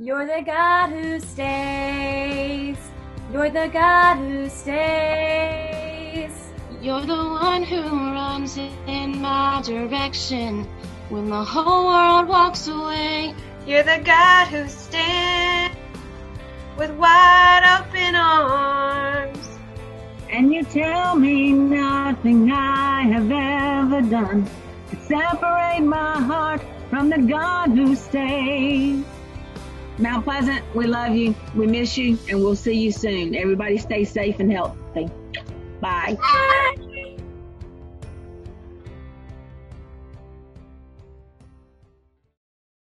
You're the God who stays. You're the God who stays. You're the one who runs in my direction when the whole world walks away. You're the God who stands with wide open arms. And you tell me nothing I have ever done to separate my heart from the God who stays. Mount Pleasant, we love you, we miss you, and we'll see you soon. Everybody stay safe and healthy. Bye.